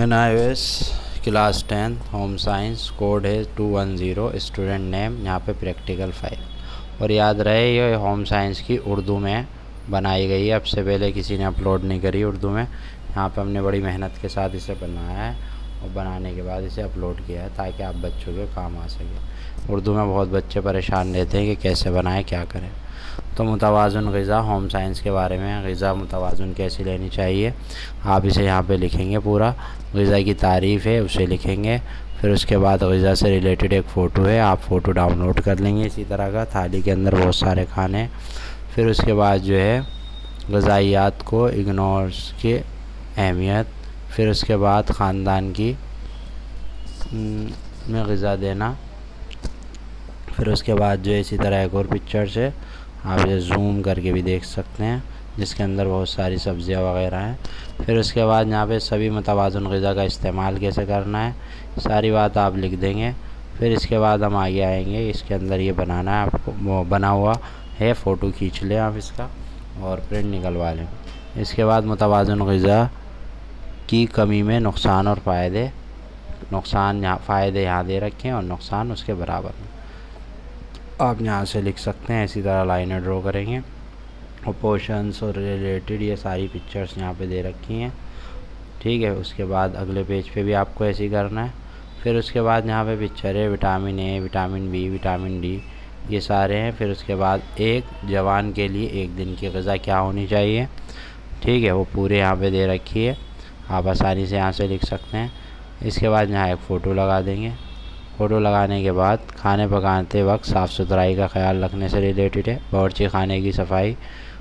N I class ten home science code है two one zero student name यहाँ पे practical file और याद रहे, ये होम साइंस की उर्दू में बनाई गई है। अब से पहले किसी ने अपलोड नहीं करी उर्दू में। यहाँ पे हमने बड़ी मेहनत के साथ इसे बनाया है और बनाने के बाद इसे अपलोड किया है ताकि आप बच्चों के काम आ सके। उर्दू में बहुत बच्चे परेशान रहते हैं कि कैसे बनाएँ, क्या करें। तो मुतवाज़न गज़ा, होम साइंस के बारे में गज़ा मुतवाज़न कैसे लेनी चाहिए, आप इसे यहाँ पे लिखेंगे पूरा। गज़ा की तारीफ़ है, उसे लिखेंगे, फिर उसके बाद गज़ा से रिलेटेड एक फ़ोटो है, आप फ़ोटो डाउनलोड कर लेंगे इसी तरह का, थाली के अंदर बहुत सारे खाने। फिर उसके बाद जो है, गज़ाइयात को इग्नोर की अहमियत, फिर उसके बाद ख़ानदान की में गज़ा देना। फिर उसके बाद जो है इसी तरह एक और पिक्चर्स है आप इसे जूम करके भी देख सकते हैं, जिसके अंदर बहुत सारी सब्ज़ियाँ वगैरह हैं। फिर उसके बाद यहाँ पे सभी मतवाजन गज़ा का इस्तेमाल कैसे करना है, सारी बात आप लिख देंगे। फिर इसके बाद हम आगे आएँगे, इसके अंदर ये बनाना है आपको बना हुआ है, फ़ोटो खींच लें आप इसका और प्रिंट निकलवा लें। इसके बाद मतवाजन गज़ा की कमी में नुकसान और फ़ायदे, नुकसान यहाँ, फ़ायदे यहाँ दे रखें और नुकसान उसके बराबर में। आप यहाँ से लिख सकते हैं, इसी तरह लाइनें ड्रॉ करेंगे। और पोर्शंस और रिलेटेड ये सारी पिक्चर्स यहाँ पे दे रखी हैं। ठीक है, उसके बाद अगले पेज पे भी आपको ऐसे ही करना है। फिर उसके बाद यहाँ पे पिक्चर है vitamin A vitamin B vitamin D ये सारे हैं। फिर उसके बाद एक जवान के लिए एक दिन की गज़ा क्या होनी चाहिए? ठीक है, वो पूरे यहाँ पे दे रखी है। आप आसानी से यहाँ से लिख सकते हैं। इसके बाद यहाँ एक फ़ोटो लगा देंगे। फ़ोटो लगाने के बाद खाने पकाते वक्त साफ़ सुथराई का ख्याल रखने से रिलेटेड है। बावर्ची खाने की सफ़ाई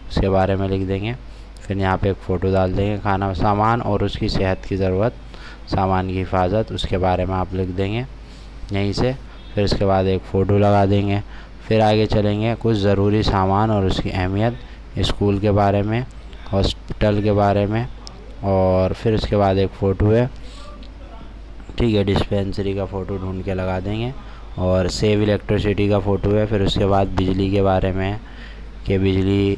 उसके बारे में लिख देंगे। फिर यहाँ पे एक फ़ोटो डाल देंगे खाना सामान और उसकी सेहत की ज़रूरत, सामान की हिफाजत, उसके बारे में आप लिख देंगे। यहीं से फिर उसके बाद एक फ़ोटो लगा देंगे। फिर आगे चलेंगे कुछ ज़रूरी सामान और उसकी अहमियत, स्कूल के बारे में, हॉस्पिटल के बारे में और फिर उसके बाद एक फ़ोटो है। ठीक है डिस्पेंसरी का फ़ोटो ढूंढ के लगा देंगे और सेव इलेक्ट्रिसिटी का फ़ोटो है, फिर उसके बाद बिजली के बारे में कि बिजली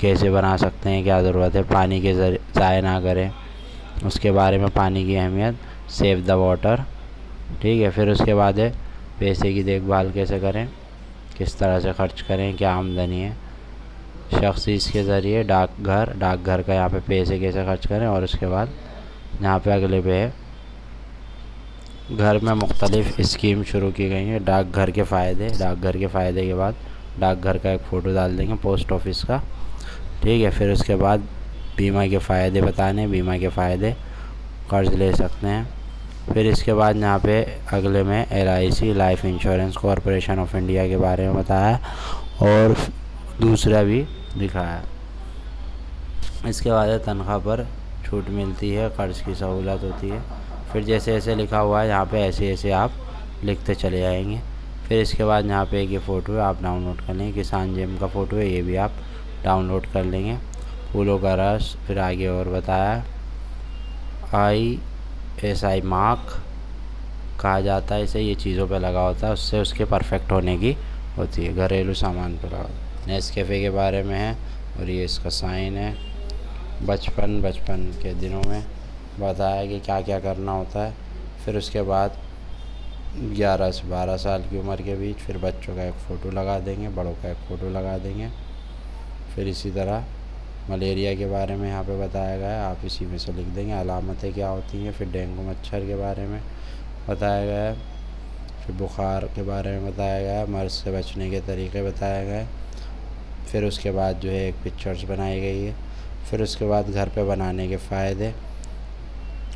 कैसे बना सकते हैं, क्या ज़रूरत है, पानी के ज़ाय ना करें, उसके बारे में पानी की अहमियत सेव द वाटर ठीक है, फिर उसके बाद है पैसे की देखभाल कैसे करें, किस तरह से खर्च करें, क्या आमदनी है, शख्सी के ज़रिए डाकघर डाकघर का यहाँ पे पैसे कैसे खर्च करें और उसके बाद यहाँ पे अगले पे है घर में मुख्तलिफ़ स्कीम शुरू की गई हैं। डाकघर के फ़ायदे डाकघर के फ़ायदे के बाद डाकघर का एक फ़ोटो डाल देंगे, पोस्ट ऑफ़िस का। ठीक है, फिर उसके बाद बीमा के फ़ायदे बताने, बीमा के फ़ायदे कर्ज़ ले सकते हैं। फिर इसके बाद यहाँ पे अगले में L life insurance corporation of India के बारे में बताया और दूसरा भी दिखाया। इसके बाद तनख्वाह पर छूट मिलती है, कर्ज़ की सहूलत होती है। फिर जैसे ऐसे लिखा हुआ है, यहाँ पे ऐसे ऐसे आप लिखते चले जाएँगे। फिर इसके बाद यहाँ पे एक ये फ़ोटो है, आप डाउनलोड कर लेंगे किसान जेम का फ़ोटो है, ये भी आप डाउनलोड कर लेंगे। फूलों का रस, फिर आगे और बताया। आई एस आई मार्क, कहा जाता है, इसे ये चीज़ों पे लगा होता है, उससे उसके परफेक्ट होने की होती है। घरेलू सामान पर लगा नेस कैफ़े के बारे में है, और ये इसका साइन है। बचपन बचपन के दिनों में। बताया कि क्या क्या करना होता है। फिर उसके बाद ग्यारह से बारह साल की उम्र के बीच फिर बच्चों का एक फ़ोटो लगा देंगे, बड़ों का एक फ़ोटो लगा देंगे। फिर इसी तरह मलेरिया के बारे में यहाँ पे बताया गया है, आप इसी में से लिख देंगे। अलामतें क्या होती हैं, फिर डेंगू मच्छर के बारे में बताया गया है। फिर बुखार के बारे में बताया गया है, मर्ज से बचने के तरीके बताए गए फिर उसके बाद जो है एक पिक्चर्स बनाई गई है। फिर उसके बाद घर पे बनाने के फ़ायदे।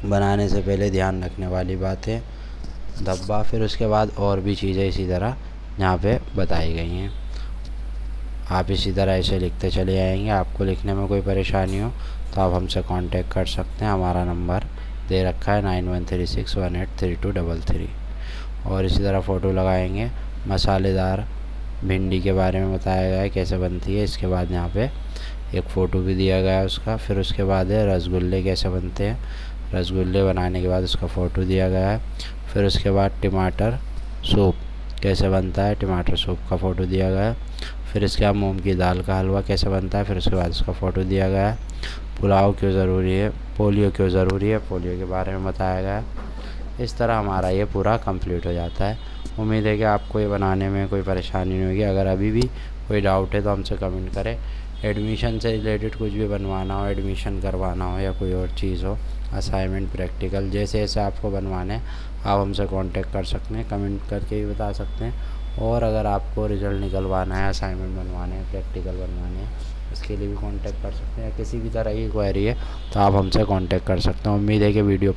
बनाने से पहले ध्यान रखने वाली बात है धब्बा फिर उसके बाद और भी चीज़ें इसी तरह यहाँ पे बताई गई हैं। आप इसी तरह ऐसे लिखते चले आएँगे। आपको लिखने में कोई परेशानी हो तो आप हमसे कांटेक्ट कर सकते हैं। हमारा नंबर दे रखा है nine one three six one eight three two double three. और इसी तरह फ़ोटो लगाएँगे। मसालेदार भिंडी के बारे में बताया गया है, कैसे बनती है। इसके बाद यहाँ पे एक फ़ोटो भी दिया गया है उसका। फिर उसके बाद है, रसगुल्ले कैसे बनते हैं। रसगुल्ले बनाने के बाद उसका फ़ोटो दिया गया है। फिर उसके बाद टमाटर सूप, कैसे बनता है? टमाटर सूप का फ़ोटो दिया गया है। फिर इसके बाद मूंग की दाल का हलवा कैसे बनता है? फिर उसके बाद उसका फ़ोटो दिया गया है। पुलाव क्यों ज़रूरी है? पोलियो क्यों ज़रूरी है? पोलियो के बारे में बताया गया इस तरह हमारा ये पूरा कंप्लीट हो जाता है। उम्मीद है कि आपको ये बनाने में कोई परेशानी नहीं होगी। अगर अभी भी कोई डाउट है तो हमसे कमेंट करें। एडमिशन से रिलेटेड कुछ भी बनवाना हो, एडमिशन करवाना हो या कोई और चीज़ हो असाइनमेंट प्रैक्टिकल जैसे जैसे आपको बनवाने आप हमसे कांटेक्ट कर सकते हैं कमेंट करके भी बता सकते हैं। और अगर आपको रिज़ल्ट निकलवाना है असाइनमेंट बनवाने हैं प्रैक्टिकल बनवाने हैं, उसके लिए भी कांटेक्ट कर सकते हैं। या किसी भी तरह की क्वेरी है तो आप हमसे कांटेक्ट कर सकते हैं। उम्मीद है कि वीडियो